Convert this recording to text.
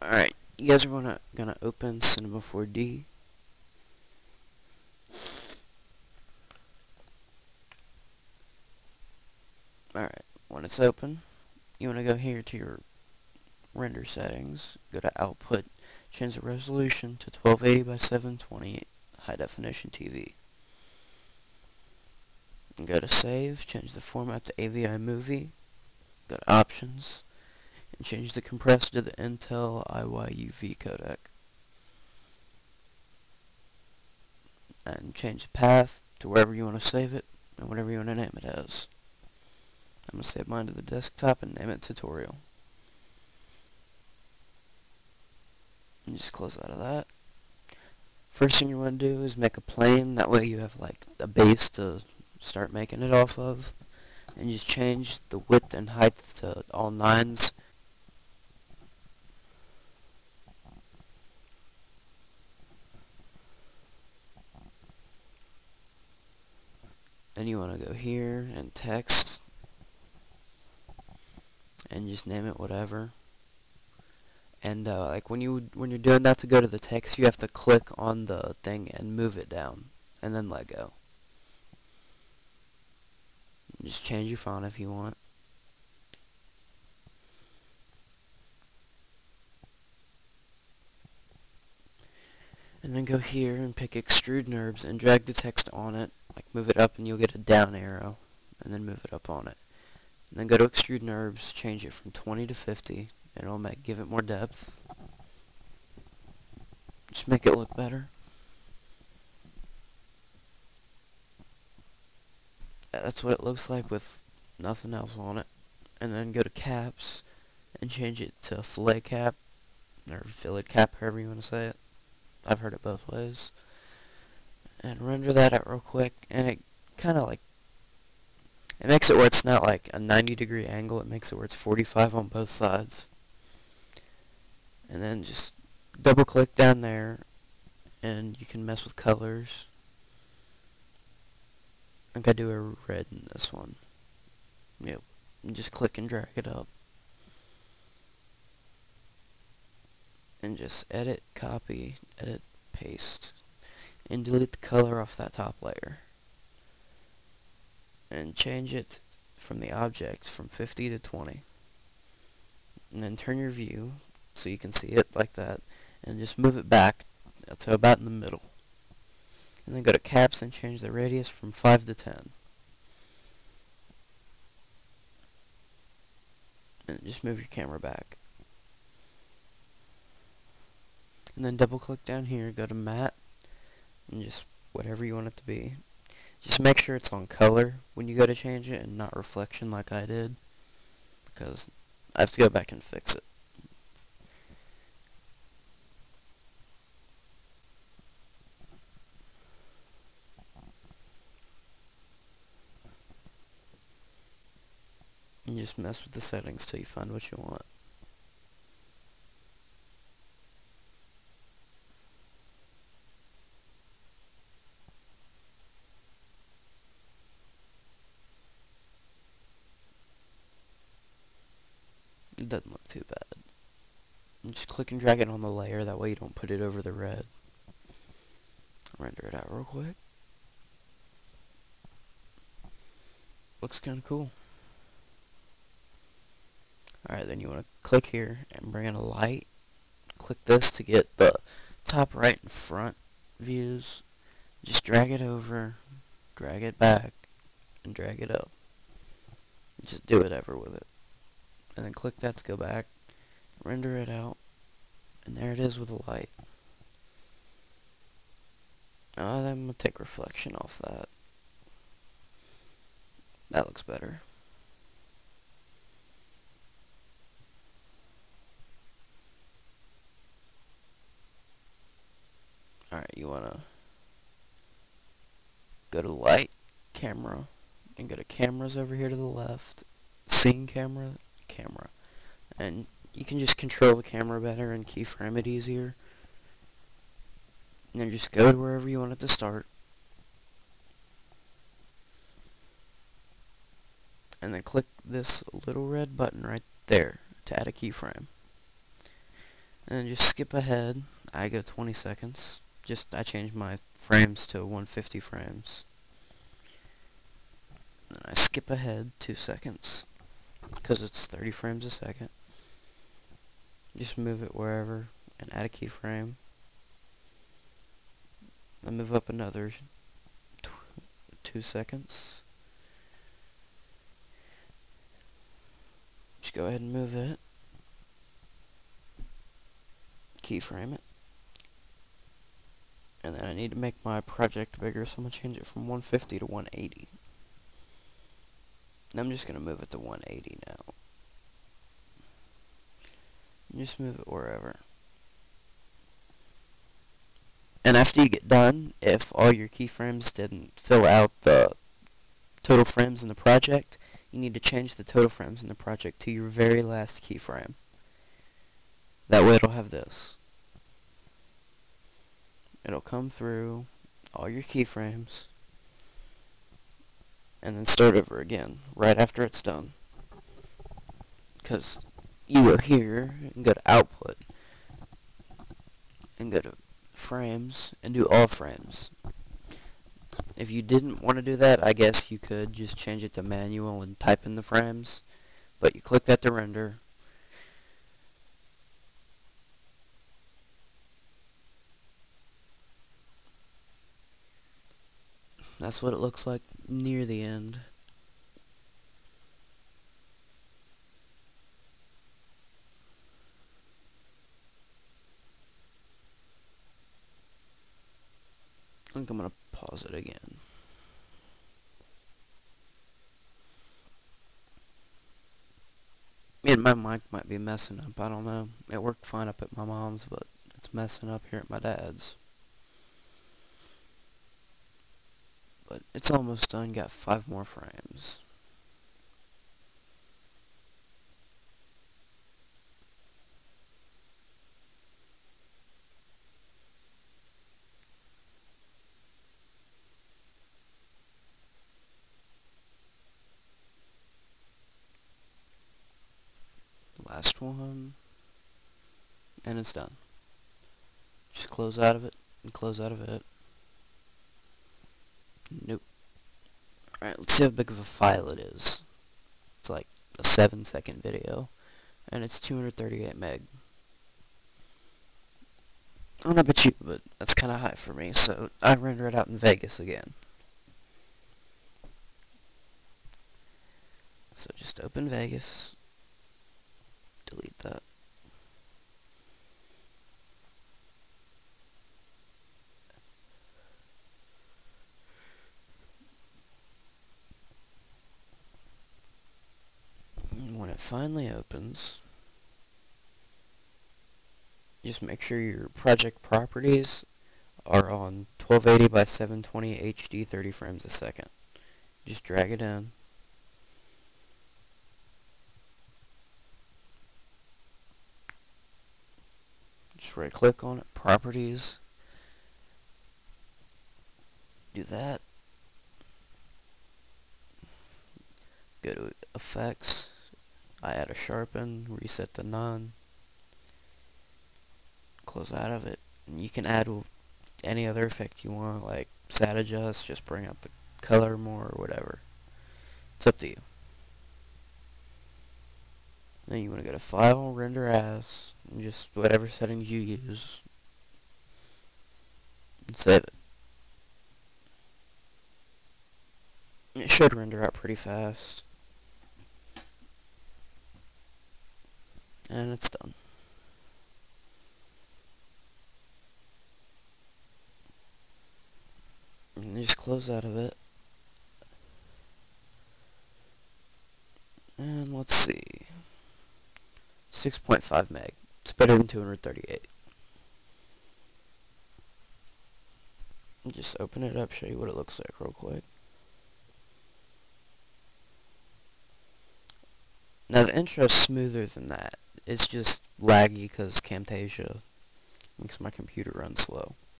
Alright, you guys are gonna gonna open Cinema 4D. Alright, when it's open, you wanna go here to your render settings, go to output, change the resolution to 1280 by 720 high definition TV. And go to save, change the format to AVI movie, go to options, and change the compressor to the Intel IYUV codec. And change the path to wherever you want to save it, and whatever you want to name it as. I'm going to save mine to the desktop and name it tutorial. And just close out of that. First thing you want to do is make a plane, that way you have like a base to start making it off of. And just change the width and height to all nines Then you want to go here and text and just name it whatever. And uh, like when you when you're doing that to go to the text, you have to click on the thing and move it down, and then let go. Just change your font if you want. And then go here and pick extrude NURBS and drag the text on it. Like move it up and you'll get a down arrow. And then move it up on it. And then go to extrude NURBS, change it from 20 to 50. And it'll make, give it more depth. Just make it look better. That's what it looks like with nothing else on it. And then go to caps and change it to fillet cap or fillet cap, however you want to say it. I've heard it both ways. And render that out real quick, and it kind of like, it makes it where it's not like a 90 degree angle, it makes it where it's 45 on both sides. And then just double click down there, and you can mess with colors. I think I do a red in this one. Yep. And just click and drag it up. And just edit, copy, edit, paste, and delete the color off that top layer. And change it from the object from 50 to 20. And then turn your view so you can see it like that, and just move it back to about in the middle. And then go to caps and change the radius from 5 to 10. And just move your camera back. And then double click down here, go to matte, and just whatever you want it to be. Just make sure it's on color when you go to change it and not reflection like I did, because I have to go back and fix it. And just mess with the settings till you find what you want. Doesn't look too bad. Just click and drag it on the layer, that way you don't put it over the red. Render it out real quick. Looks kind of cool. Alright, then you want to click here and bring in a light. Click this to get the top right and front views. Just drag it over, drag it back, and drag it up. Just do whatever with it and then click that to go back, render it out, and there it is with the light. Uh, I'm going to take reflection off that. That looks better. Alright, you want to go to light, camera, and go to cameras over here to the left, scene camera, camera. And you can just control the camera better and keyframe it easier. And then just go to wherever you want it to start. And then click this little red button right there to add a keyframe. And just skip ahead. I go 20 seconds. Just, I change my frames to 150 frames. Then I skip ahead 2 seconds. Because it's 30 frames a second. Just move it wherever and add a keyframe. I move up another two seconds. Just go ahead and move it. Keyframe it. And then I need to make my project bigger, so I'm going to change it from 150 to 180. I'm just going to move it to 180 now. Just move it wherever. And after you get done, if all your keyframes didn't fill out the total frames in the project, you need to change the total frames in the project to your very last keyframe. That way it'll have this. It'll come through all your keyframes and then start over again right after it's done. Because you go here and go to output and go to frames and do all frames. If you didn't want to do that, I guess you could just change it to manual and type in the frames. But you click that to render. That's what it looks like near the end. I think I'm going to pause it again. And my mic might be messing up, I don't know. It worked fine up at my mom's, but it's messing up here at my dad's. But it's almost done, got five more frames. last one, and it's done. Just close out of it, and close out of it. Nope. Alright, let's see how big of a file it is. It's like a 7 second video, and it's 238 meg. I don't know about you, but that's kind of high for me, so I render it out in Vegas again. So just open Vegas, delete that. And when it finally opens, just make sure your project properties are on 1280 by 720 HD 30 frames a second. Just drag it in. Just right click on it, properties. Do that. Go to effects. I add a sharpen, reset the none. Close out of it. And you can add any other effect you want, like sat adjust, just bring out the color more or whatever. It's up to you. Then you want to go to File, Render As, just whatever settings you use. And save it. It should render out pretty fast. And it's done. And just close out of it. And let's see. 6.5 meg. It's better than 238. Just open it up, show you what it looks like real quick. Now the intro is smoother than that. It's just laggy because Camtasia makes my computer run slow.